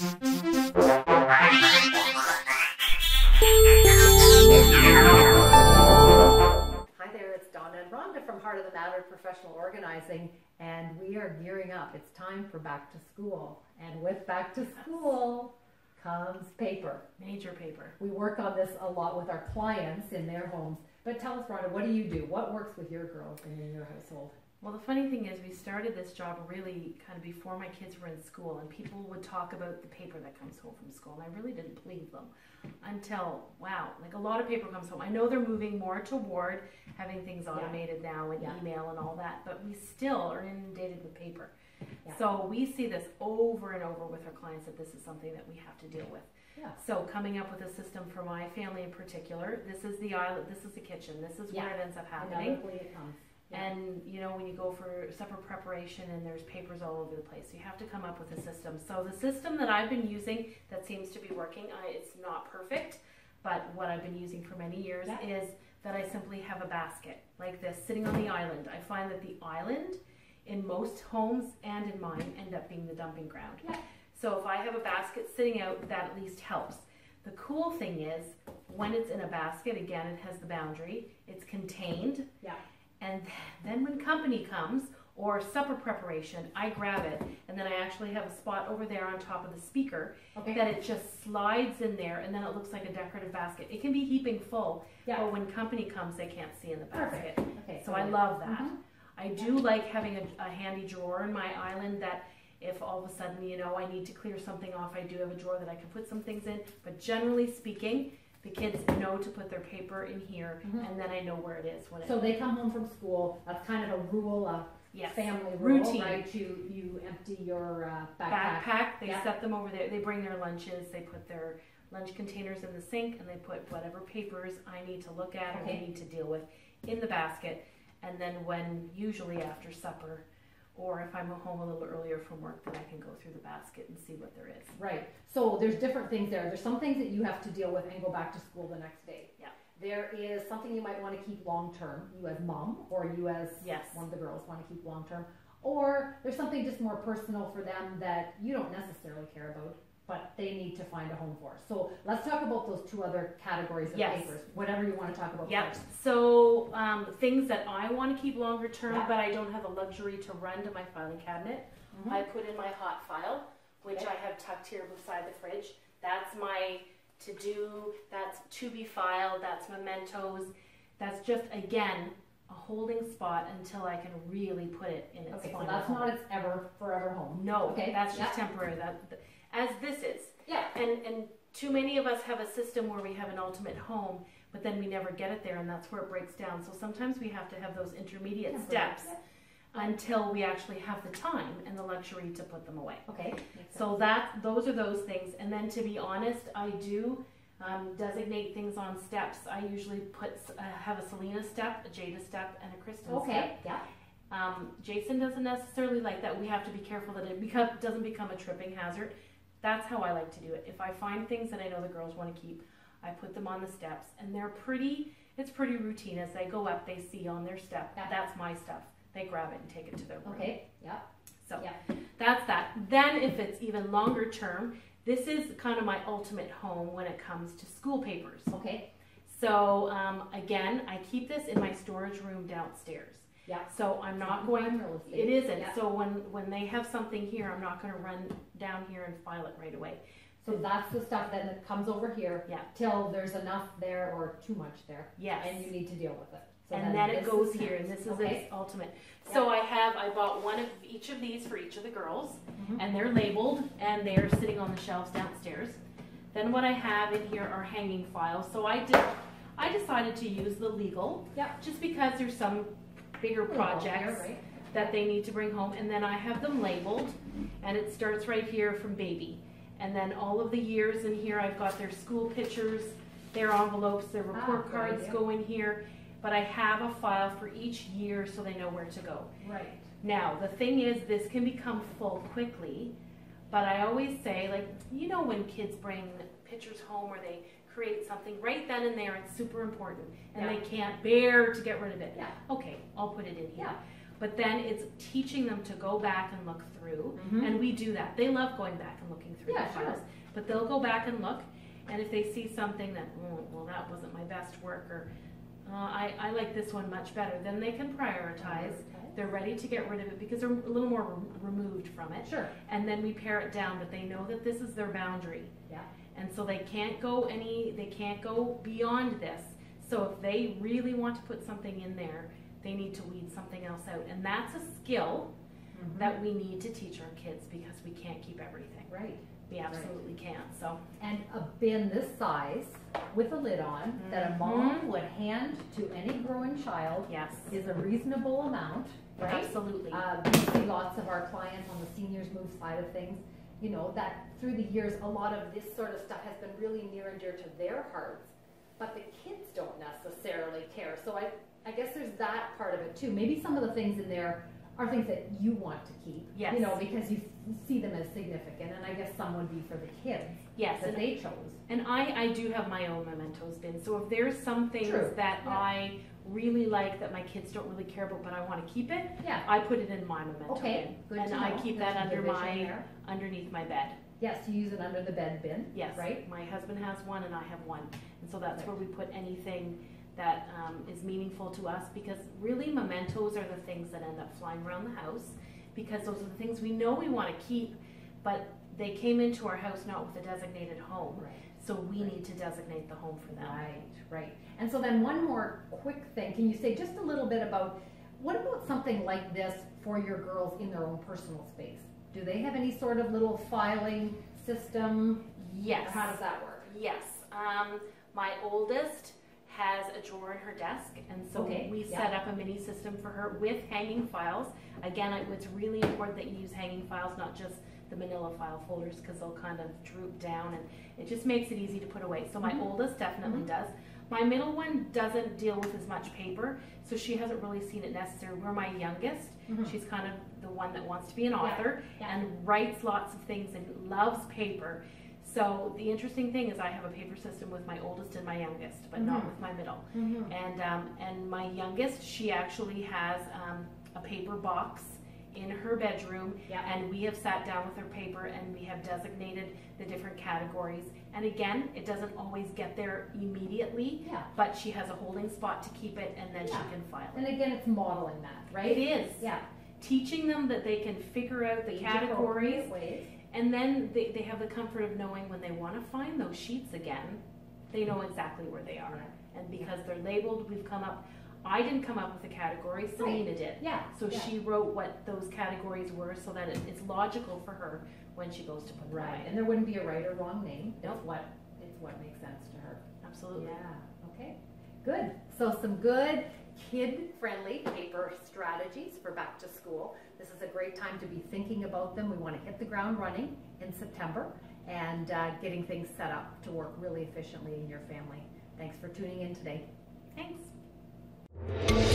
Hi there, it's Donna and Rhonda from Heart of the Matter Professional Organizing, and we are gearing up. It's time for back to school. And with back to school comes paper. Major paper. We work on this a lot with our clients in their homes. But tell us, Rhonda, what do you do? What works with your girls and in your household? Well, the funny thing is, we started this job really kind of before my kids were in school, and people would talk about the paper that comes home from school, and I really didn't believe them until wow, like a lot of paper comes home. I know they're moving more toward having things automated now and Yeah. email and all that, but we still are inundated with paper. Yeah. So we see this over and over with our clients that this is something that we have to deal with. Yeah. So coming up with a system for my family in particular, this is the island, this is the kitchen, this is where Yeah. it ends up happening. Inevitably it comes. Yeah. And you know, when you go for supper preparation and there's papers all over the place, you have to come up with a system. So the system that I've been using that seems to be working, I, it's not perfect, but what I've been using for many years Yeah. is that I simply have a basket like this sitting on the island. I find that the island in most homes and in mine end up being the dumping ground. Yeah. So if I have a basket sitting out, that at least helps. The cool thing is when it's in a basket, again, it has the boundary, it's contained. Yeah. And then when company comes or supper preparation, I grab it and then I actually have a spot over there on top of the speaker Okay. that it just slides in there and then it looks like a decorative basket. It can be heaping full, Yeah. but when company comes, they can't see in the basket. Perfect. Okay. So I love that. Mhm. I do like having a, a handy drawer in my island that if all of a sudden, you know, I need to clear something off, I do have a drawer that I can put some things in. But generally speaking, the kids know to put their paper in here Mhm. and then I know where it is when it So they come home from school. That's kind of a rule, a yes. family rule, Routine. right? You you empty your uh, backpack. backpack. They Yeah. set them over there. They bring their lunches. They put their lunch containers in the sink, and they put whatever papers I need to look at or Okay. they need to deal with in the basket. And then when usually after supper, or if I'm home a little earlier from work, then I can go through the basket and see what there is. Right. So there's different things there. There's some things that you have to deal with and go back to school the next day. Yeah. There is something you might want to keep long term, you as mom, or you as Yes. one of the girls want to keep long term. Or there's something just more personal for them that you don't necessarily care about, but they need to find a home for. So let's talk about those two other categories of Yes. papers. Whatever you want to talk about Yep. first. So um, things that I want to keep longer term, Yeah. but I don't have the luxury to run to my filing cabinet. Mhm. I put in my hot file, which Okay. I have tucked here beside the fridge. That's my to do. That's to be filed. That's mementos. That's just again a holding spot until I can really put it in its Okay, so that's home. not its ever forever home. No, Okay, that's yeah. just temporary. That as this is. Yeah. And and too many of us have a system where we have an ultimate home, but then we never get it there, and that's where it breaks down. So sometimes we have to have those intermediate steps until we actually have the time and the luxury to put them away. Okay. So that those are those things, and then to be honest, I do um, designate things on steps. I usually put uh, have a Selena step, a Jada step, and a Kristen step. Okay. Yeah. Um, Jason doesn't necessarily like that. We have to be careful that it become, doesn't become a tripping hazard. That's how I like to do it. If I find things that I know the girls want to keep, I put them on the steps, and they're pretty. It's pretty routine. As they go up, they see on their step. Yeah. That's my stuff. They grab it and take it to their room. Okay. Yeah. So Yeah. that's that. Then if it's even longer term, this is kind of my ultimate home when it comes to school papers. Okay. So um, again, I keep this in my storage room downstairs. Yeah. So I'm not going. real estate. It isn't. Yeah. So when when they have something here, I'm not going to run down here and file it right away. So that's the stuff then that comes over here. Yeah. Till there's enough there or too much there, Yes. and you need to deal with it. So and then it this goes is here, and next. this is okay. its ultimate. So I have, I bought one of each of these for each of the girls, mm-hmm. and they're labeled, and they're sitting on the shelves downstairs. Then what I have in here are hanging files. So I did, I decided to use the legal, Yep. just because there's some bigger projects here, right? that they need to bring home, and then I have them labeled, and it starts right here from baby. And then all of the years in here, I've got their school pictures, their envelopes, their Ah, report good cards idea. go in here, but I have a file for each year so they know where to go. Right. Now, the thing is, this can become full quickly, but I always say, like, you know, when kids bring pictures home or they create something right then and there, it's super important, and Yeah. they can't bear to get rid of it. Yeah. Okay, I'll put it in here. Yeah. But then it's teaching them to go back and look through, Mhm. and we do that. They love going back and looking through Yeah, the sure. files. But they'll go back and look, and if they see something that, "Mm, well, that wasn't my best work, or uh, I, I like this one much better, then they can prioritize. They're ready to get rid of it because they're a little more re- removed from it. Sure, And then we pare it down, but they know that this is their boundary. yeah, And so they can't go any, they can't go beyond this. So if they really want to put something in there, they need to weed something else out. And that's a skill Mhm. that we need to teach our kids because we can't keep everything. right. We absolutely can't, so. And a bin this size with a lid on that a mom Mhm. would hand to any growing child Yes, is a reasonable amount, right? absolutely. Uh, we see lots of our clients on the seniors move side of things, you know, that through the years, a lot of this sort of stuff has been really near and dear to their hearts, but the kids don't necessarily care. So I, I guess there's that part of it too. Maybe some of the things in there are things that you want to keep, Yes. you know, because you see them as significant, and I guess some would be for the kids Yes, that and, they chose. and I, I do have my own mementos bin. So if there's some things True, that yeah. I really like that my kids don't really care about, but I want to keep it, Yeah. I put it in my memento Okay. bin. Good and to I know. keep that under division my there. underneath my bed. Yes, you use it under the bed bin. Yes, Right. My husband has one and I have one, and so that's where we put anything that um, is meaningful to us because really mementos are the things that end up flying around the house because those are the things we know we want to keep, but they came into our house not with a designated home, Right. So we Right. need to designate the home for them. Right, right. And so then one more quick thing, can you say just a little bit about, what about something like this for your girls in their own personal space? Do they have any sort of little filing system? Yes. Or how does that work? Yes. Um, my oldest has a drawer in her desk, and so Okay, we yeah. set up a mini system for her with hanging files. Again, I- it's really important that you use hanging files, not just the manila file folders, because they'll kind of droop down, and it just makes it easy to put away. So my Mhm. oldest definitely Mhm. does. My middle one doesn't deal with as much paper, so she hasn't really seen it necessary. Where my youngest, Mhm. she's kind of the one that wants to be an author yeah. and writes lots of things and loves paper. So the interesting thing is I have a paper system with my oldest and my youngest, but not Mhm. with my middle. Mhm. And um, and my youngest, she actually has um, a paper box in her bedroom, Yeah. and we have sat down with her paper and we have designated the different categories. And again, it doesn't always get there immediately, Yeah, but she has a holding spot to keep it, and then Yeah. she can file it. and again, it's modeling that, right? it is Yeah. teaching them that they can figure out the categories and then they, they have the comfort of knowing when they want to find those sheets again, they know mm-hmm. exactly where they are. And because they're labeled, we've come up, I didn't come up with the categories, Selena did. Yeah. So yeah. she wrote what those categories were so that it, it's logical for her when she goes to put them Right, away. and there wouldn't be a right or wrong name. It's Nope. what, it's what makes sense to her. Absolutely. Yeah, okay, good. So some good kid-friendly paper strategies for back to school. This is a great time to be thinking about them. We want to hit the ground running in September and uh, getting things set up to work really efficiently in your family. Thanks for tuning in today. Thanks. Thank you